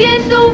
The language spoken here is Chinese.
监督